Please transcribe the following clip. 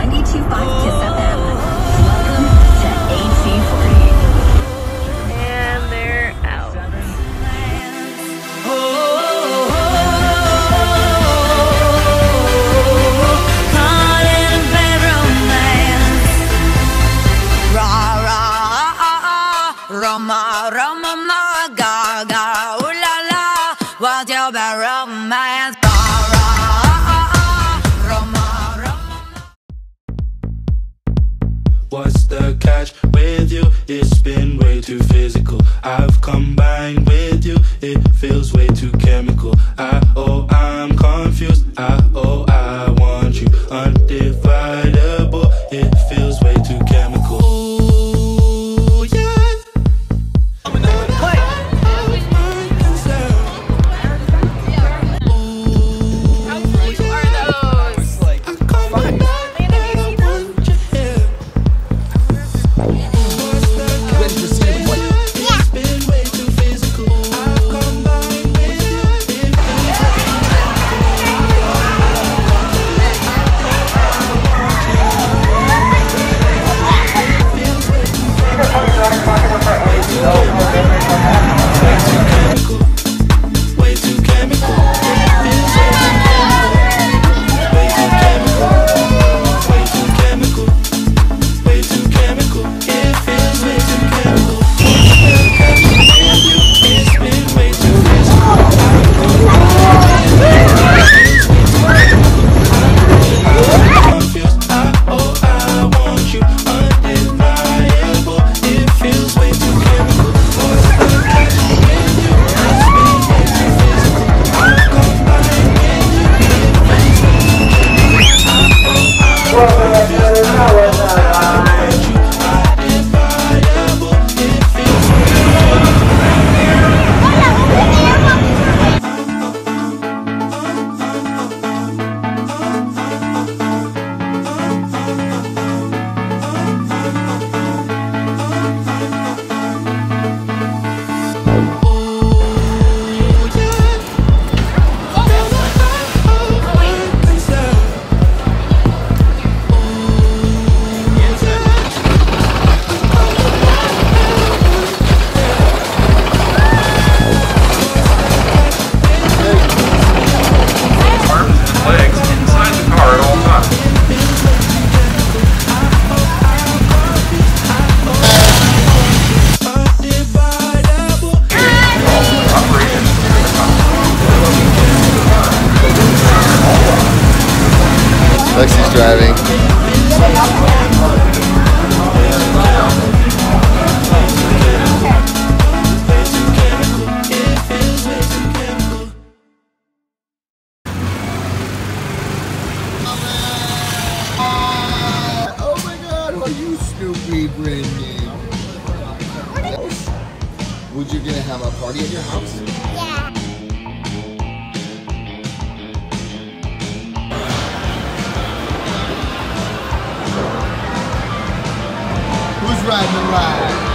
92.5 Kiss FM. Welcome to AC40. And they're out. Roma, Roma, Gaga, ooh la la, what's your romance? too physical. I've come Lexi's driving. Oh my god, are you Snoopy Would you gonna have a party at your house? Yeah. riding the ride.